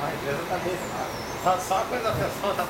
A empresa está bem. Só, só coisa pessoal da